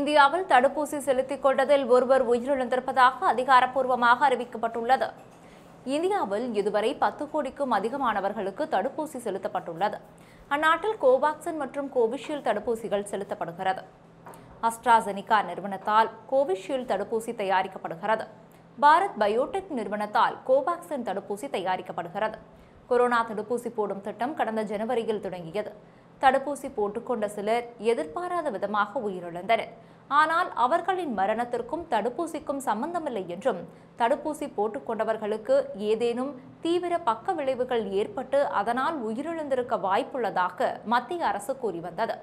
இந்தியாவில் தடுப்பூசி செலுத்திக் கொண்டதில் ஒருவர் உயிரிழந்திருப்பதாக அதிகாரப்பூர்வமாக அறிவிக்கப்பட்டுள்ளது. இந்தியாவில் இதுவரை பத்து கோடிக்கும் அதிகமானவர்களுக்கு தடுப்பூசி செலுத்தப்பட்டுள்ளது. அந்நாட்டில் கோவாக்சின் மற்றும் கோவிஷீல்டு தடுப்பூசிகள் செலுத்தப்படுகிறது. அஸ்ட்ராசெனிகா நிறுவனத்தால் கோவிஷீல்டு தடுப்பூசி தயாரிக்கப்படுகிறது. பாரத் பயோடெக் நிறுவனத்தால் கோவாக்சின் தடுப்பூசி தயாரிக்கப்படுகிறது. கொரோனா தடுப்பூசி போடும் திட்டம் கடந்த ஜனவரியில் தொடங்கியது. தடுப்பூசி போட்டுக்கொண்ட சிலர் எதிர்பாராத விதமாக உயிரிழந்தனர். ஆனால் அவர்களின் மரணத்திற்கும் தடுப்பூசிக்கும் சம்பந்தமில்லை என்றும் தடுப்பூசி போட்டுக்கொண்டவர்களுக்கு ஏதேனும் தீவிர பக்க விளைவுகள் ஏற்பட்டு அதனால் உயிரிழந்திருக்க வாய்ப்புள்ளதாக மத்திய அரசு கூறி வந்தது.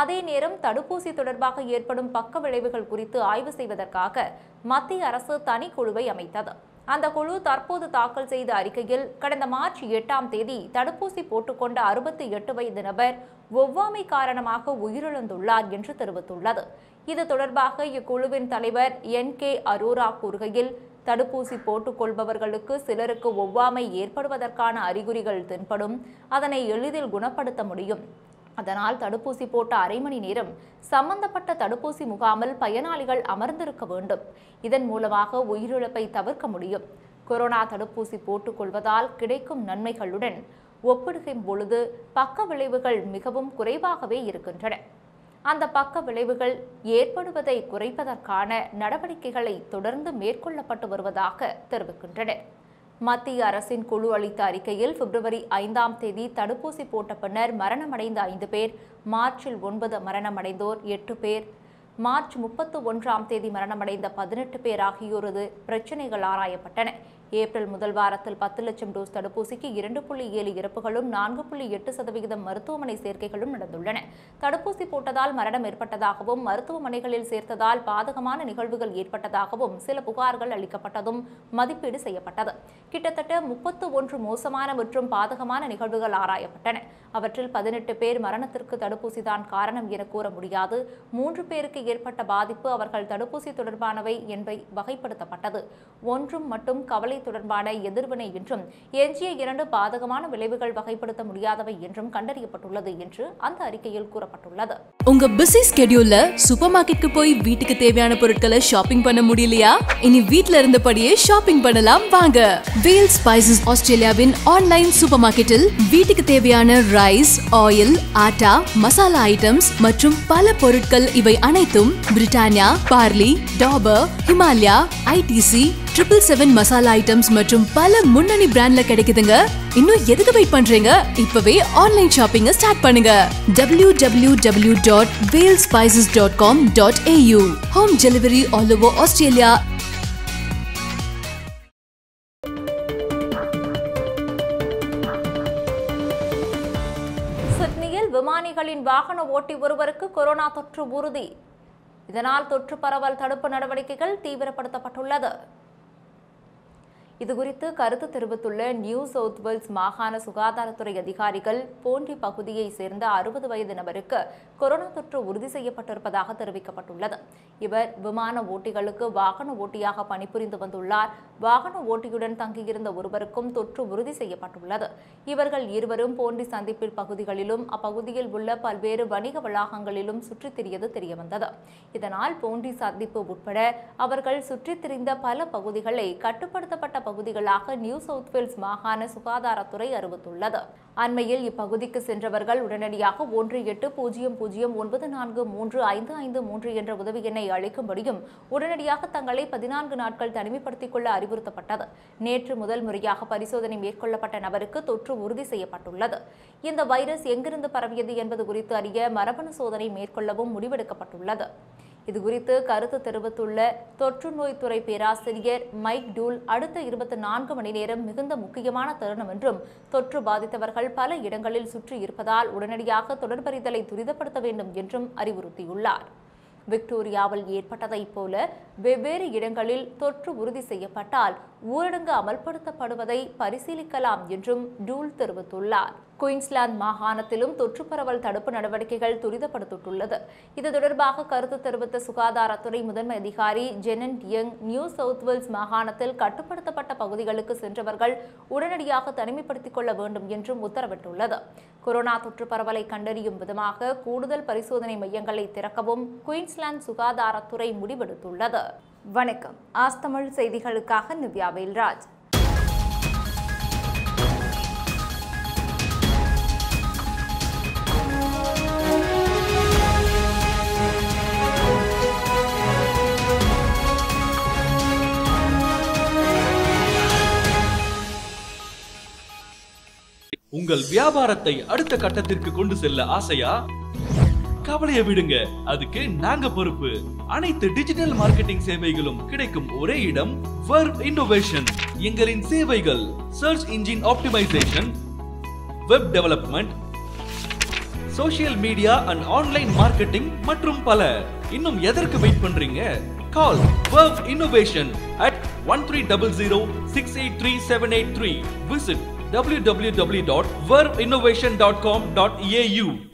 அதே நேரம் தடுப்பூசி தொடர்பாக ஏற்படும் பக்க விளைவுகள் குறித்து ஆய்வு செய்வதற்காக மத்திய அரசு தனிக்குழுவை அமைத்தது. அந்த குழு தற்போது தாக்கல் செய்த அறிக்கையில் கடந்த மார்ச் எட்டாம் தேதி தடுப்பூசி போட்டுக்கொண்ட அறுபத்தி எட்டு வயது நபர் ஒவ்வாமை காரணமாக உயிரிழந்துள்ளார் என்று தெரிவித்துள்ளது. இது தொடர்பாக இக்குழுவின் தலைவர் என் கே அரோரா கூறுகையில் தடுப்பூசி போட்டுக்கொள்பவர்களுக்கு சிலருக்கு ஒவ்வாமை ஏற்படுவதற்கான அறிகுறிகள் தென்படும் அதனை எளிதில் குணப்படுத்த முடியும். அதனால் தடுப்பூசி போட்ட அரை மணி நேரம் சம்பந்தப்பட்ட தடுப்பூசி முகாமில் பயனாளிகள் அமர்ந்திருக்க வேண்டும். இதன் மூலமாக உயிரிழப்பை தவிர்க்க முடியும். கொரோனா தடுப்பூசி போட்டுக்கொள்வதால் கிடைக்கும் நன்மைகளுடன் ஒப்பிடுகின் பொழுது பக்க விளைவுகள் மிகவும் குறைவாகவே இருக்கின்றன. அந்த பக்க விளைவுகள் ஏற்படுவதை குறைப்பதற்கான நடவடிக்கைகளை தொடர்ந்து மேற்கொள்ளப்பட்டு வருவதாக தெரிவிக்கின்றனர். மத்திய அரசின் குழு அளித்த அறிக்கையில் பிப்ரவரி ஐந்தாம் தேதி தடுப்பூசி போட்ட பின்னர் மரணமடைந்த ஐந்து பேர் மார்ச்சில் ஒன்பது மரணமடைந்தோர் எட்டு பேர். மார்ச் முப்பத்து ஒன்றாம் தேதி மரணமடைந்த பதினெட்டு பேர் ஆகியோரது பிரச்சினைகள் ஆராயப்பட்டன. ஏப்ரல் முதல் வாரத்தில் பத்து லட்சம் டோஸ் தடுப்பூசிக்கு இரண்டு புள்ளி ஏழு இறப்புகளும் நான்கு புள்ளி எட்டு சதவிகிதம் மருத்துவமனை சேர்க்கைகளும் நடந்துள்ளன. தடுப்பூசி போட்டதால் மரணம் ஏற்பட்டதாகவும் மருத்துவமனைகளில் சேர்த்ததால் பாதகமான நிகழ்வுகள் ஏற்பட்டதாகவும் சில புகார்கள் அளிக்கப்பட்டதும் மதிப்பீடு செய்யப்பட்டது. கிட்டத்தட்ட முப்பத்து ஒன்று மோசமான மற்றும் பாதகமான நிகழ்வுகள் ஆராயப்பட்டன. அவற்றில் பதினெட்டு பேர் மரணத்திற்கு தடுப்பூசிதான் காரணம் என கூற முடியாது. மூன்று பேருக்கு ஏற்பட்ட பாதிப்பு அவர்கள் தடுப்பூசி தொடர்பானவை என்பதை வகைப்படுத்தப்பட்டது. ஒன்றும் மட்டும் கவலை தொடர்பான எதிர்வினை என்றும் எஞ்சிய இரண்டு பாதகமான விளைவுகள் வகைப்படுத்த முடியாதவை என்றும் கண்டறியப்பட்டுள்ளது என்று அந்த அறிக்கையில் கூறப்பட்டுள்ளது. உங்க பிஸி ஸ்கெடியூல்ல சூப்பர் மார்க்கெட்டுக்கு போய் வீட்டுக்கு தேவையான பொருட்களை ஷாப்பிங் பண்ண முடியலையா? இனி வீட்ல இருந்தபடியே ஷாப்பிங் பண்ணலாம் வாங்க. வேல் ஸ்பைசஸ் ஆஸ்திரேலியாவின் ஆன்லைன் சூப்பர் மார்க்கெட்டில் வீட்டுக்கு தேவையான rice oil atta masala items மற்றும் பல பொருட்கள் இவை அனைத்தும் Britannia Parle Dabur Himalaya ITC triple seven masala items மற்றும் பல முன்னணி பிராண்ட்ல கிடைக்குதுங்க. இன்னும் எதுக்கு வெயிட் பண்றீங்க? இப்பவே ஆன்லைன் ஷாப்பிங்க ஸ்டார்ட் பண்ணுங்க. W W W dot Vel spices dot com dot AU home delivery all over Australia விமானிகளின் வாகன ஓட்டி ஒருவருக்கு கொரோனா தொற்று உறுதி. இதனால் தொற்று பரவல் தடுப்பு நடவடிக்கைகள் தீவிரப்படுத்தப்பட்டுள்ளது. இதுகுறித்து கருத்து தெரிவித்துள்ள நியூ சவுத் வேல்ஸ் மாகாண சுகாதாரத்துறை அதிகாரிகள் போண்டி பகுதியைச் சேர்ந்த அறுபது வயது நபருக்கு கொரோனா தொற்று உறுதி செய்யப்பட்டிருப்பதாக தெரிவிக்கப்பட்டுள்ளது. இவர் விமான ஓட்டிகளுக்கு வாகன ஓட்டியாக பணிபுரிந்து வந்துள்ளார். வாகன ஓட்டியுடன் தங்கியிருந்த ஒருவருக்கும் தொற்று உறுதி செய்யப்பட்டுள்ளது. இவர்கள் இருவரும் போண்டி சந்திப்பில் பகுதிகளிலும் அப்பகுதியில் உள்ள பல்வேறு வணிக வளாகங்களிலும் சுற்றித் திரியது தெரியவந்தது. இதனால் போண்டி சந்திப்பு உட்பட அவர்கள் சுற்றித் திரிந்த பல பகுதிகளை கட்டுப்படுத்தப்பட்ட பகுதிகளாக நியூ சவுத் வேல்ஸ் மாகாண சுகாதாரத்துறை அறிவித்துள்ளது. அண்மையில் இப்பகுதிக்கு சென்றவர்கள் உடனடியாக ஒன்று எட்டு பூஜ்ஜியம் பூஜ்ஜியம் ஒன்பது நான்கு மூன்று ஐந்து ஐந்து மூன்று என்ற உதவி எண்ணை அளிக்கும்படியும் உடனடியாக தங்களை பதினான்கு நாட்கள் தனிமைப்படுத்திக் கொள்ள அறிவுறுத்தப்பட்டது. நேற்று முதல் முறையாக பரிசோதனை மேற்கொள்ளப்பட்ட நபருக்கு தொற்று உறுதி செய்யப்பட்டுள்ளது. இந்த வைரஸ் எங்கிருந்து பரவியது என்பது குறித்து அறிய மரபணு சோதனை மேற்கொள்ளவும் முடிவெடுக்கப்பட்டுள்ளது. இதுகுறித்து கருத்து தெரிவித்துள்ள தொற்று நோய்த்துறை பேராசிரியர் மைக் டூல் அடுத்த இருபத்தி நான்கு மணி நேரம் மிகுந்த முக்கியமான தருணம் என்றும் தொற்று பாதித்தவர்கள் பல இடங்களில் சுற்றி இருப்பதால் உடனடியாக தொடர்பறிதலை துரிதப்படுத்த வேண்டும் என்றும் அறிவுறுத்தியுள்ளார். விக்டோரியாவில் ஏற்பட்டதைப் போல வெவ்வேறு இடங்களில் தொற்று உறுதி செய்யப்பட்டால் ஊரடங்கு அமல்படுத்தப்படுவதை பரிசீலிக்கலாம் என்றும் டூல் தெரிவித்துள்ளார். குயின்ஸ்லாந்து மாகாணத்திலும் தொற்று பரவல் தடுப்பு நடவடிக்கைகள் துரிதப்படுத்தப்பட்டுள்ளது. இது தொடர்பாக கருத்து தெரிவித்த சுகாதாரத்துறை முதன்மை அதிகாரி ஜெனன் டியங் நியூ சவுத் வேல்ஸ் மாகாணத்தில் கட்டுப்படுத்தப்பட்ட பகுதிகளுக்கு சென்றவர்கள் உடனடியாக தனிமைப்படுத்திக் கொள்ள வேண்டும் என்றும் உத்தரவிட்டுள்ளது. கொரோனா தொற்று பரவலை கண்டறியும் விதமாக கூடுதல் பரிசோதனை மையங்களை திறக்கவும் குயின்ஸ்லாந்து சுகாதாரத்துறை முடிவெடுத்துள்ளது. வணக்கம். ஆஸ்தமிழ் செய்திகளுக்காக நிவ்யா வேல்ராஜ். உங்கள் வியாபாரத்தை அடுத்த கட்டத்திற்கு கொண்டு செல்ல ஆசையா? கவலைய விடுங்க. அதுக்கு நாங்க பொறுப்பு. அனைத்து டிஜிட்டல் மார்க்கெட்டிங் சேவைகளும் கிடைக்கும் ஒரே இடம் வர்வ் இன்னோவேஷன் எங்களின் சேவைகள் search engine optimisation web development social media and online marketing மற்றும் பல. இன்னும் எதற்கு வெயிட் பண்றீங்க? Call Verb innovation at one three double zero six eight three seven eight three visit www.verbinnovation.com.au.